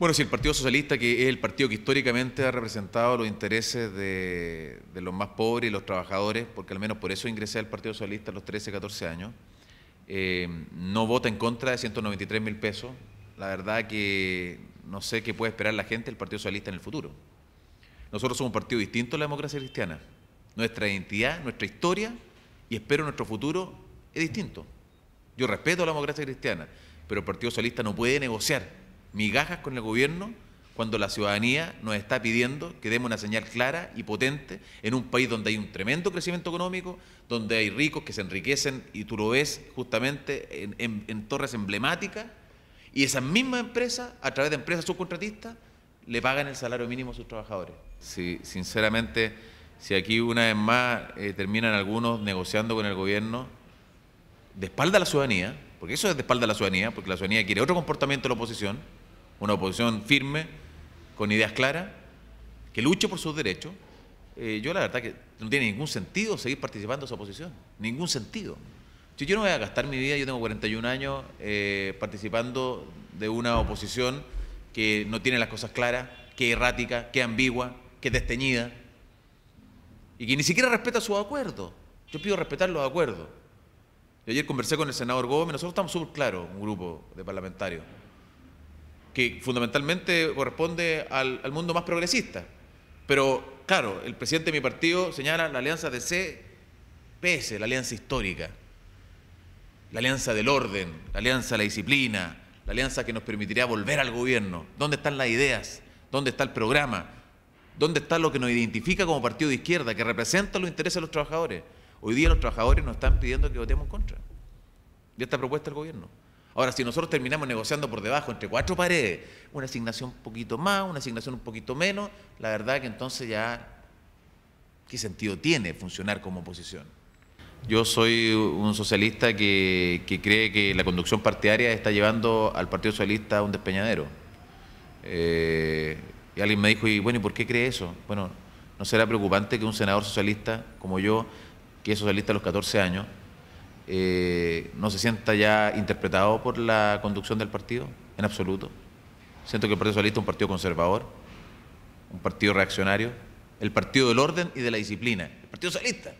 Bueno, si el Partido Socialista, que es el partido que históricamente ha representado los intereses de, los más pobres y los trabajadores, porque al menos por eso ingresé al Partido Socialista a los 13, 14 años, eh, no vota en contra de 193 mil pesos, la verdad que no sé qué puede esperar la gente del Partido Socialista en el futuro. Nosotros somos un partido distinto a la democracia cristiana. Nuestra identidad, nuestra historia y espero nuestro futuro es distinto. Yo respeto a la democracia cristiana, pero el Partido Socialista no puede negociar migajas con el gobierno cuando la ciudadanía nos está pidiendo que demos una señal clara y potente en un país donde hay un tremendo crecimiento económico, donde hay ricos que se enriquecen y tú lo ves justamente en, torres emblemáticas y esas mismas empresas, a través de empresas subcontratistas, le pagan el salario mínimo a sus trabajadores. Sí, sinceramente, si aquí una vez más eh, terminan algunos negociando con el gobierno de espalda a la ciudadanía, porque eso es de espalda a la ciudadanía, porque la ciudadanía quiere otro comportamiento de la oposición, una oposición firme, con ideas claras, que luche por sus derechos, eh, yo la verdad que no tiene ningún sentido seguir participando en esa oposición, ningún sentido. Si yo no voy a gastar mi vida, yo tengo 41 años eh, participando de una oposición que no tiene las cosas claras, que es errática, que es ambigua, que es desteñida, y que ni siquiera respeta sus acuerdos. Yo pido respetar los acuerdos. Yo ayer conversé con el senador Gómez, nosotros estamos súper claros, un grupo de parlamentarios, que fundamentalmente corresponde al, mundo más progresista. Pero, claro, el presidente de mi partido señala la alianza de C-PS, la alianza histórica, la alianza del orden, la alianza de la disciplina, la alianza que nos permitiría volver al gobierno. ¿Dónde están las ideas? ¿Dónde está el programa? ¿Dónde está lo que nos identifica como partido de izquierda, que representa los intereses de los trabajadores? Hoy día los trabajadores nos están pidiendo que votemos contra de esta propuesta del gobierno. Ahora, si nosotros terminamos negociando por debajo entre cuatro paredes, una asignación un poquito más, una asignación un poquito menos, la verdad que entonces ya, ¿qué sentido tiene funcionar como oposición? Yo soy un socialista que, cree que la conducción partidaria está llevando al Partido Socialista a un despeñadero. Eh, y alguien me dijo, y bueno, ¿y por qué cree eso? Bueno, ¿no será preocupante que un senador socialista como yo, que es socialista a los 14 años, eh, no se sienta ya interpretado por la conducción del partido, en absoluto. Siento que el Partido Socialista es un partido conservador, un partido reaccionario, el partido del orden y de la disciplina, el Partido Socialista,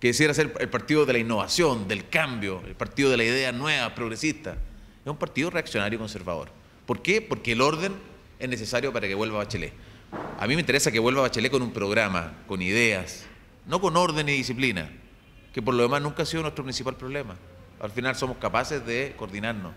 que quisiera ser el partido de la innovación, del cambio, el partido de la idea nueva, progresista. Es un partido reaccionario y conservador. ¿Por qué? Porque el orden es necesario para que vuelva Bachelet. A mí me interesa que vuelva Bachelet con un programa, con ideas, no con orden y disciplina que por lo demás nunca ha sido nuestro principal problema. Al final somos capaces de coordinarnos.